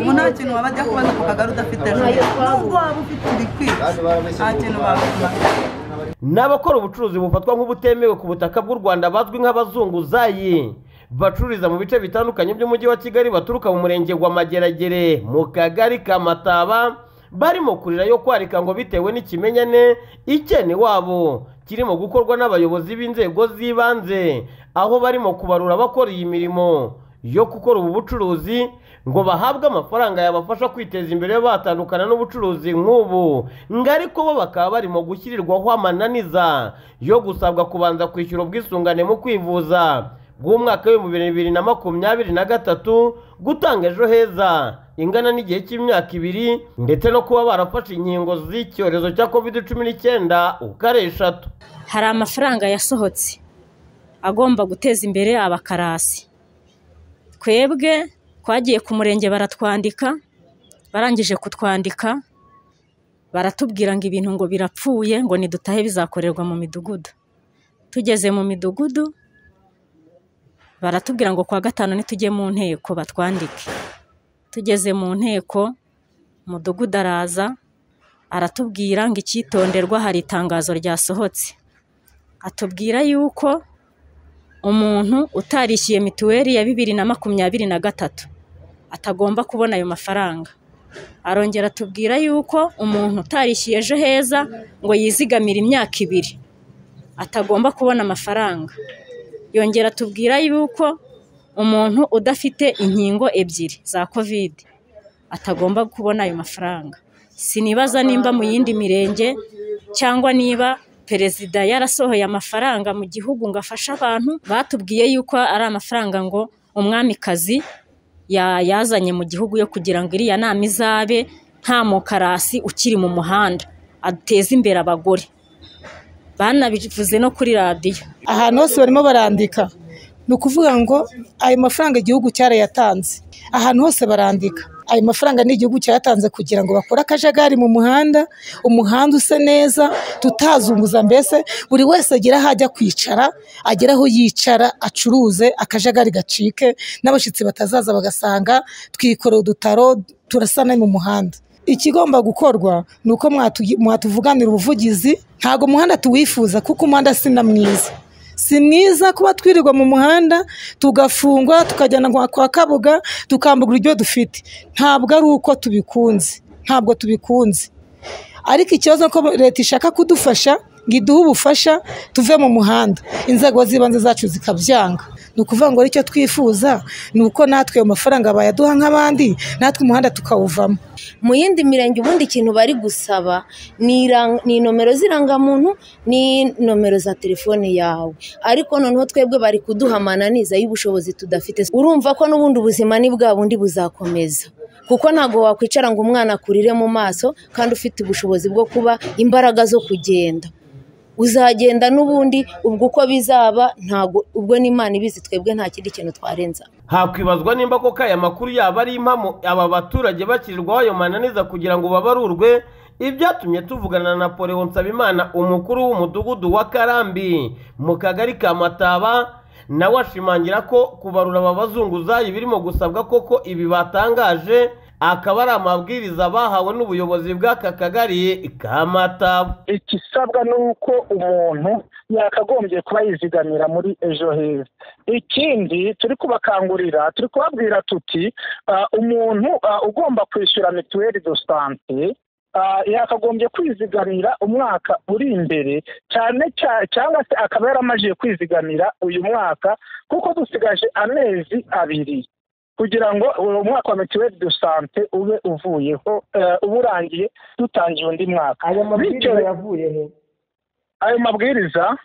ubu nta kintu wabajya kubaza ku kagari udafite ejo nubwo waba ufite ibikwiye nta kintu bakubaza n'abakora ubucuruzi bufatwa nk'ubutemewe ku butaka bw'u rwanda bazwi nk'abazunguzayi bacururiza mu bice bitandukanye by'umujyi wa kigali baturuka mu murenge wa mageragere mu kagari ka mataba barimo kurira yo kwarika ngo bitewe n'ikimenyane icyene wabo kirimo gukorwa n'abayobozi b'inzego z'ibanze aho barimo kubarura abakora iyi mirimo yo gukora ubu bucuruzi ngo bahabwe amafaranga yabafasha kwiteza imbere batandukana n'ubucuruzi nk'ubu. Ngo ariko bo bakaba barimo gushyirirwaho amananiza yo gusabwa kubanza kwishyura ubwisungane mu kwivuza bw'umwaka w'ibihumbi bibiri na makumyabiri na gatatu gutanga ejo heza ingana n'igihe cy'imyaka ibiri ndetse no kuba barafashe inkingo z'icyorezo cya covid cumi n'icyenda uko ari eshatu. Hari amafaranga yasohotse agomba guteza imbere abakarasi. Twebwe twagiye ku murenge baratwandika barangije kutwandika baratubwira ngo ibintu ngo birapfuye ngo nidutahe bizakorerwa mu midugudu. Tugeze mu midugudu baratubwira ngo kuwa gatanu nitujye mu nteko batwandike. Tugeze mu nteko umudugudu araza aratubwira ngo icyitonderwa hari itangazo ryasohotse. Atubwira yuko umuntu utarishyuye mituweli ya bibiri na makumyabiri na gatatu. Atagomba kubona ayo mafaranga. Arongera atubwira yuko umuntu utarishyuye ejo heza ngo yizigamire imyaka ibiri. Atagomba kubona amafaranga. Yongera atubwira yuko umuntu udafite inkingo ebyiri za kovide atagomba kubona ayo mafaranga. Sinibaza nimba mu yindi mirenge cyangwa niba perezida yarasohoye amafaranga mu gihugu ngo afashe abantu batubwiye yuko ari amafaranga ngo umwamikazi yazanye mu gihugu yo kugira ngo iriya nama izabe nta mukarasi ukiri mu muhanda. Ateze imbere abagore. Banabivuze no kuri radiyo ahantu hose barimo barandika. Ni ukuvuga ngo ayo mafaranga igihugu cyarayatanze. Ahantu hose barandika. Ayo mafaranga ni igihugu cyayatanze kugira ngo bakore akajagari mu muhanda umuhanda use neza tutazunguza mbese buri wese agera aho ajya kwicara agera aho yicara acuruze akajagari gacike n'abashyitsi batazaza bagasanga twikoreye udutaro turasana mu muhanda. Ikigomba gukorwa ni uko mwatuvuganira ubuvugizi ntabwo umuhanda tuwifuza kuko umuhanda si na mwiza. Si mwiza kuba twirirwa mu muhanda tugafungwa tukajyana kwa kabuga tukambugura ibyo dufite. Ntabwo ari uko tubikunze. Ntabwo tubikunze. Ariko ikibazo ko leta ishaka kudufasha ngo iduhe ubufasha tuve mu muhanda. Inzego z'ibanze zacu zikabyanga. Ni ukuvuga ngo icyo twifuza ni uko natwe ayo mafaranga bayaduha nk'abandi natwe umuhanda tukawuvamo. Mu yindi mirenge ubundi ikintu bari gusaba ni nomero z'irangamuntu ni nomero za telefone yawe. Ariko noneho twebwe bari kuduha amananiza y'ubushobozi tudafite. Urumva ko n'ubundi ubuzima ni bwa bundi buzakomeza. Kuko ntabwo wakwicara ngo umwana akurire mu maso kandi ufite ubushobozi bwo kuba imbaraga zo kugenda. Uzagenda n'ubundi ubwo uko bizaba ntabwo ubwo n'imana ibizi twebwe nta kindi kintu twarenza hakwibazwa nimba koko aya makuru yaba ari impamo aba baturage bakirirwaho ayo mananiza kugira ngo babarurwe ibyatumye tuvugana na napoleon nsabimana umukuru w'umudugudu wa karambi mu kagari ka mataba nawe ashimangira ko kubarura aba bazunguzayi birimo gusabwa koko ibi batangaje akaba ari amabwiriza bahawe n'ubuyobozi bw'aka kagari ka mataba. Ikisabwa ni uko umuntu yakagombye kuba yizigamira muri ejo heza. Ikindi turi kubakangurira turi kubabwira tuti umuntu ugomba kwishyura mituweli do sante yakagombye kwizigamira umwaka uri imbere cyane cyangwa se akaba yaramajije kwizigamira uyu mwaka kuko dusigaje amezi abiri. Kugira ngo umwaka wa mituweli do sante ube uvuyeho uba urangiye dutangiye undi mwaka. Ayo mabwiriza yavuye he ayo mabwiriza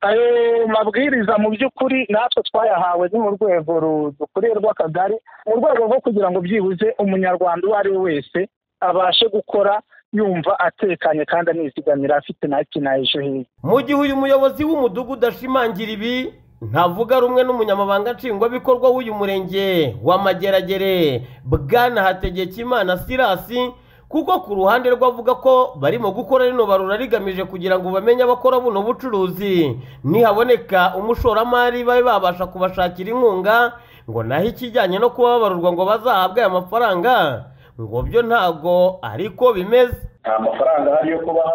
ayo mabwiriza mu by'ukuri natwe twayahawe ni mu rwego dukuriye rw'akagari mu rwego rwo kugira ngo byibuze umunyarwanda uwo ari we wese abashe gukora yumva atekanye kandi anizigamira afite na na ejo heza. Mu gihe uyu muyobozi w'umudugudu ashimangira ibi ntavuga rumwe n'umunyamabanga nshingwabikorwa w'uyu murenge wa mageragere bwana hategekimana sirasi kuko ku ruhande rwe avuga ko barimo gukora rino barura rigamije kugira ngo bamenye abakora buno bucuruzi. Nihaboneka umushoramari babe babasha kubashakira inkunga ngo naho ikijyanye no kuba babarurwa ngo bazahabwe aya mafaranga ngo byo ntabwo ariko bimeze. Nta mafaranga ahari yo kubaha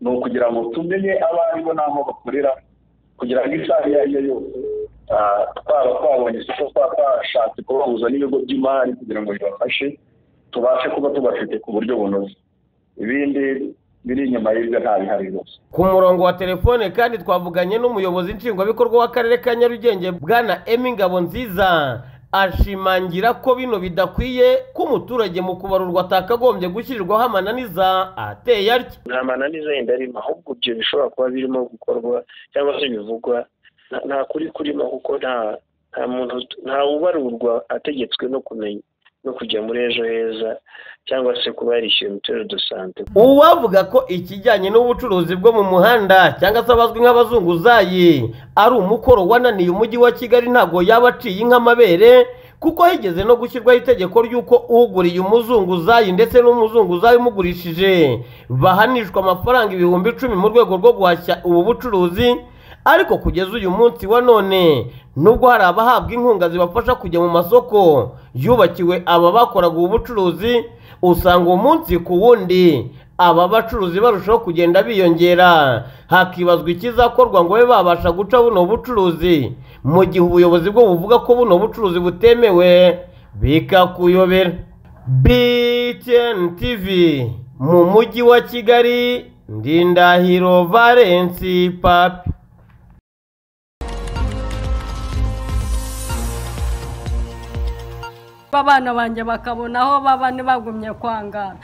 ni ukugira ngo tumenye abo ari bo n'aho bakorera. Kugira ngo isaha iyo ari yo yose ah, twaba twabonye isoko twaba twashatse kubahuza n'ibigo by'imari kugira ngo bibafashe tubashe kuba tubafite ku buryo bunoze. Ibindi biri inyuma y'ibyo nta bihari rwose. Ku murongo wa telefone kandi twavuganye n'umuyobozi nshingwabikorwa w'akarere ka nyarugenge bwana emi ngabo nziza ashimangira ko bino bidakwiye ko umuturage mu kubarurwa atakagombye gushyirirwaho amananiza ateye atya. Nta mananiza yenda arimo ahubwo ibyo bishobora kuba birimo gukorwa cyangwa se bivugwa nta- kuri kurimo kuko nta muntu nta ubarurwa ategetswe no kumenya. No kujya muri ejo heza cyangwa se kuba yarishyuye mituweli do sante uwavuga ko ikijyanye n'ubucuruzi bwo mu muhanda cyangwa se abazwi nk'abazunguzayi ari umukoro wananiye umujyi wa kigali ntabwo yaba aciye inka amabere kuko higeze no gushyirwaho itegeko ry'uko uguriye umuzunguzayi ndetse n'umuzunguzayi umugurishije. Bahanishwa amafaranga ibihumbi icumi mu rwego rwo guhashya ubu bucuruzi ariko kugeza uyu munsi wa none nubwo hari abahabwa inkunga zibafasha kujya mu masoko yubakiwe aba bakoraga ubu bucuruzi usanga umunsi ku wundi aba bacuruzi barushaho kugenda biyongera. Hakibazwa ikizakorwa ngo babe babasha guca buno bucuruzi. Mu gihe ubuyobozi bwo buvuga ko buno bucuruzi butemewe bikakuyobera. BTN TV mu mujyi wa Kigali Ndindahiro Valence Papi. Abana banjye bakabona aho baba ntibagumye kwangara.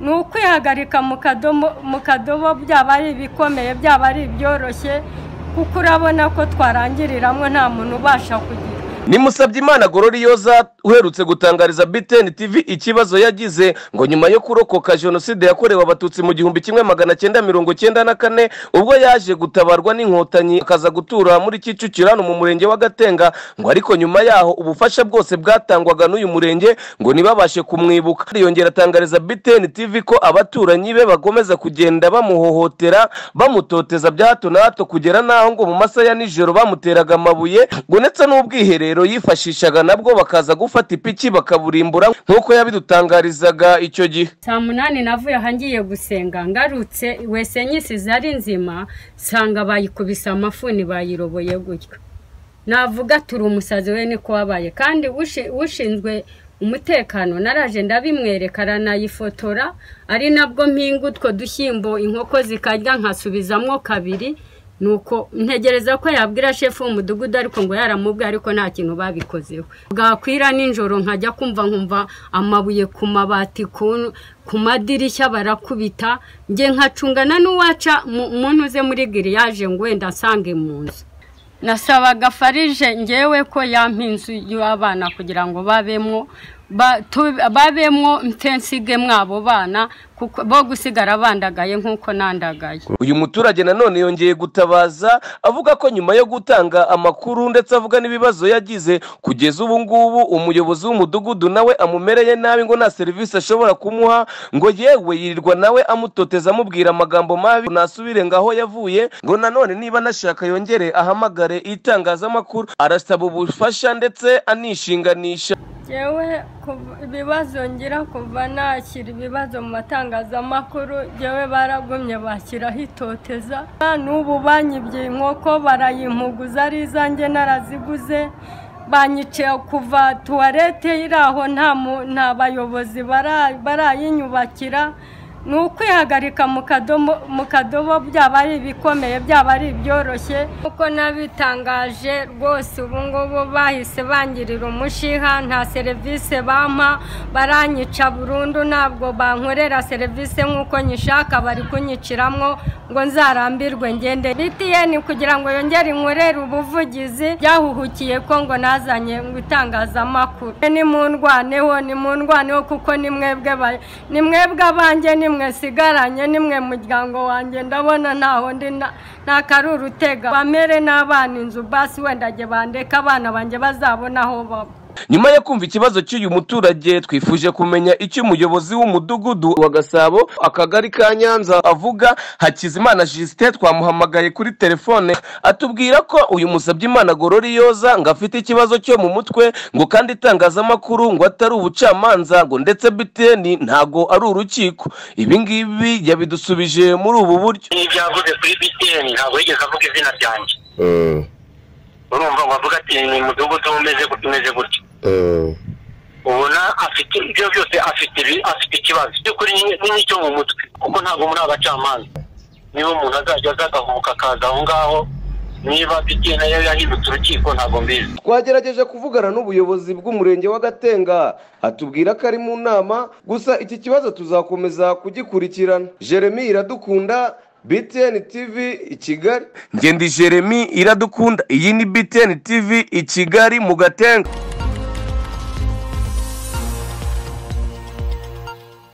Ni ukwihagarika mu kadobo byaba ari ibikomeye byaba ari ibyoroshye kuko urabona ko twarangiriramwo nta muntu ubasha kugira ni Musabyimana Gororiyoza uherutse gutangariza BTN TV ikibazo yagize ngo nyuma yo kurokoka jenoside yakorewe abatutsi mu gihumbi kimwe magana cyenda mirongo cyenda na kane ubwo yaje gutabarwa n'inkotanyi akaza gutura muri Kicukiro hano mu murenge wa Gatenga ngo ariko nyuma yaho ubufasha bwose bwatangwaga n'uyu murenge ngo ntibabashe kumwibuka. Yongera atangariza BTN TV ko abaturanyi be bagomeza kugenda bamuhohotera bamutoteza bya hato na hato kugera n'aho ngo mu masaha ya nijoro bamuteraga amabuye ngo ndetse n'ubwiherero yifashishaga nabwo bakaza gufata ipiki bakaburimbura nk'uko yabidutangarizaga icyo gihe. Saa munani navuye aha ngiye gusenga ngarutse wese nyisize ari nzima nsanga bayikubise amafuni bayiroboye gutyo. Navuga turi umusazi we niko wabaye kandi ushi- ushinzwe umutekano naraje ndabimwereka aranayifotora ari nabwo mpinga utwo dushyimbo inkoko zikarya nkasubizamwo kabiri nuko ntegereza ko yabwira shefu w'umudugudu ariko ngo yaramubwiye ariko nta kintu babikozeho. Bwakwira nijoro nkajya kumva nkumva amabuye ku mabati ku madirishya barakubita. Njye nkacungana n'uwaca mu- muntu uze muri giriyaje ngo wenda nsange mu nzu. Nasabaga farije ngewe ko yampa inzu y'abana kugira ngo babemo. Ba- tu- babemo nsige mwabo bana bo gusigara bandagaye nk'uko nandagaye. Uyu muturage nanone yongeye gutabaza avuga ko nyuma yo gutanga amakuru ndetse avuga n'ibibazo yagize kugeza ubu ngubu umuyobozi w'umudugudu nawe amumereye nabi ngo nta serivisi ashobora kumuha ngo yewe yirirwa nawe amutoteza amubwira amagambo mabi nasubire ngaho yavuye ngo nanone niba anashaka yongere ahamagare itangazamakuru arasaba ubufasha ndetse anishinganisha. Yewe ngira kuva nashyira ibibazo mu matangazamakuru yewe baragumye bashyiraho itoteza. N'ubu banyibye inkoko barayimpuguza ari izanjye naraziguze. Banyiciye kuva tuwarete iri aho nta bayobozi bara- barayinyubakira ni ukwihagarika mu kadobo byaba ari ibikomeye byaba ari ibyoroshye. Kuko nabitangaje rwose ubu ngubu bahise bangirira umushiha nta serivisi bampa baranyica burundu ntabwo bankorera serivisi nk'uko nyishaka bari kunyiciramo ngo nzarambirwe ngende. Btn kugira ngo yongere inkorere ubuvugizi byahuhukiye ko ngo nazanye ngo itangazamakuru. Nimundwaneho nimundwaneho kuko ni ni mwebwe abanjye ni mwe sigaranye ni mwe muryango wanjye. Ndabona ntaho ndi nta karuru utega bamere n'abana inzu basi wenda jye bandeka abana banjye bazabona aho baba. Nyuma yo kumva ikibazo cy'uyu muturage twifuje kumenya icyo umuyobozi w'umudugudu wa gasabo akagari ka nyanza avuga. Hakizimana justin twamuhamagaye kuri telefone atubwira ko uyu musabye imana gororiyoza ngo afite ikibazo cyo mu mutwe ngo kandi itangazamakuru ngo atari ubucamanza ngo ndetse biteni ntago ari urukiko. Ibi ngibi yabidusubije muri ubu buryo. N'ibyo yavuze kuri btn ntabwo yigeze avuga izina ryanjye. Urumva ngo avuga ati ni umudugudu umeze gutya umeze gutya. Ubona afite ibyo byose afite afite ikibazo. By'ukuri ni ni n'icyo mu mutwe kuko ntabwo muri abacamanza. Niba umuntu azajya aza agahubuka akaza aho ngaho niba btn na yo yahindutse urukiko ntabwo mbizi. Twagerageje kuvugana n'ubuyobozi bw'umurenge wa gatenga. Atubwira ko ari mu nama gusa iki kibazo tuzakomeza kugikurikirana. Jeremy iradukunda btn tv i kigali. Ngendi jeremy iradukunda. Iyi ni btn tv i kigali mu gatenga.